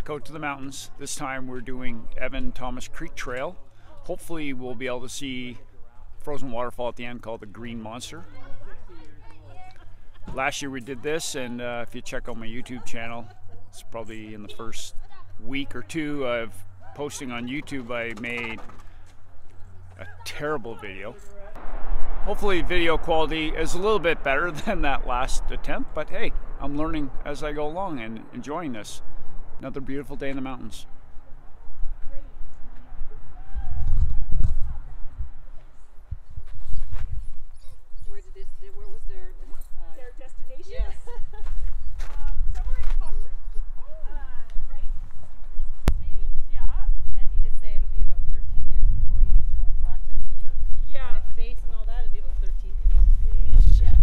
back out to the mountains. This time we're doing Evan Thomas Creek Trail. Hopefully we'll be able to see frozen waterfall at the end called the Green Monster. Last year we did this, and uh, if you check out my YouTube channel, it's probably in the first week or two of posting on YouTube, I made a terrible video. Hopefully video quality is a little bit better than that last attempt, but hey, I'm learning as I go along and enjoying this. Another beautiful day in the mountains. Where did this? Where was their? Uh, Their destination? Yes. um, somewhere in Cochrane. Uh, right? Maybe? Yeah. and he did say it'll be about 13 years before you get your own practice and your Yeah. base and all that. It'll be about 13 years. Yeah.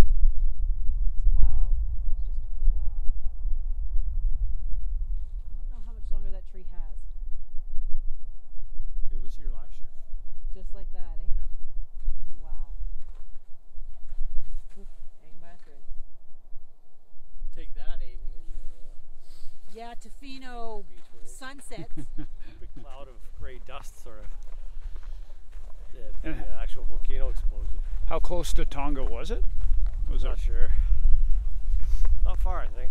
It's wow. It's just wow. I don't know how much longer that tree has. It was here last year. Just like that, eh? Yeah. Wow. Oof, Hang by a thread. Take that, Amy, and uh, Yeah, Tofino beach sunsets. Big cloud of gray dust, sort of. The, the Yeah. uh, actual volcano explosion. How close to Tonga was it? Was Not it? sure. Not far, I think.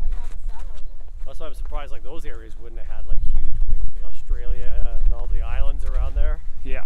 oh, you have a satellite. That's why I'm surprised. Like those areas wouldn't have had like huge waves, like Australia and all the islands around there. Yeah.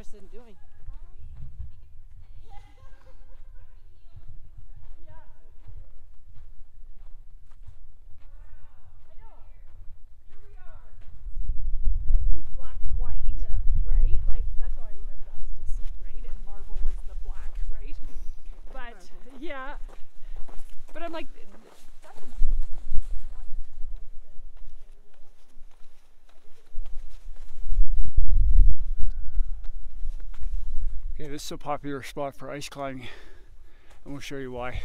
Interested in doing? who's black and white, right? Like that's how I remember that was DC, right? And Marvel was the black, right? But yeah, but I'm like, that's a huge thing. Not your typical weekend. Okay, this is a popular spot for ice climbing, and we'll show you why.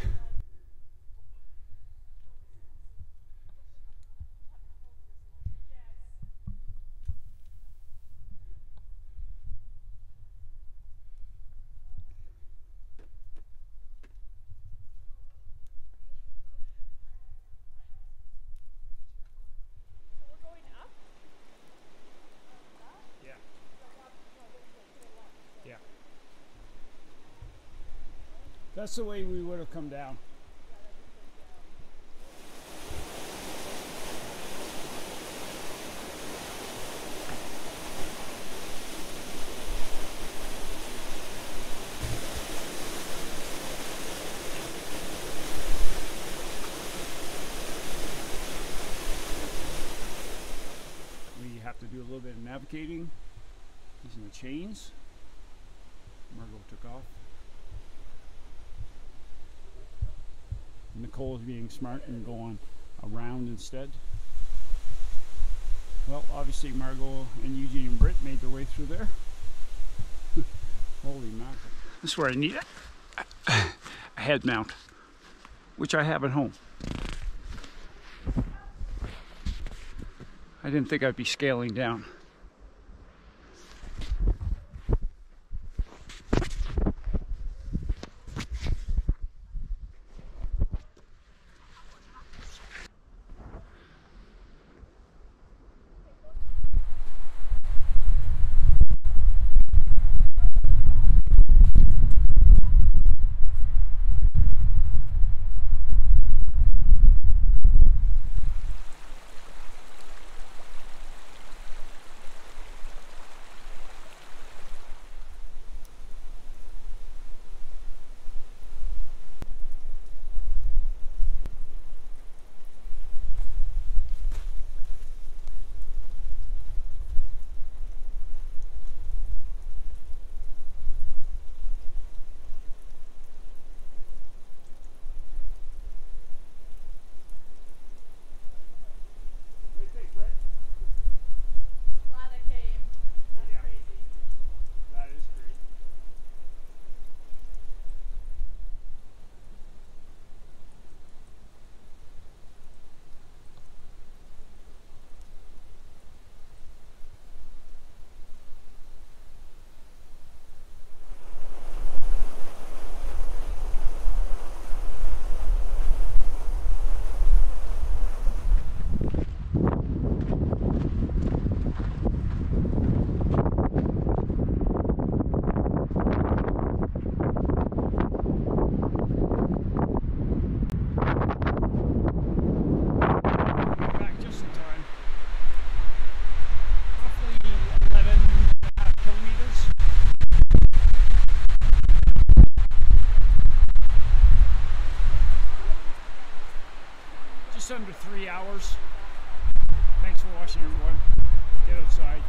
That's the way we would have come down. We have to do a little bit of navigating using the chains. Margot took off. Nicole is being smart and going around instead. Well, obviously Margot and Eugene and Britt made their way through there. Holy mackerel. This is where I need a head mount, which I have at home. I didn't think I'd be scaling down. Just under three hours. Thanks for watching, everyone. Get outside.